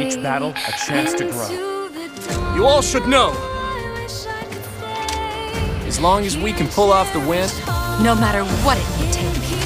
Each battle a chance to grow. You all should know. As long as we can pull off the win, No matter what it may take.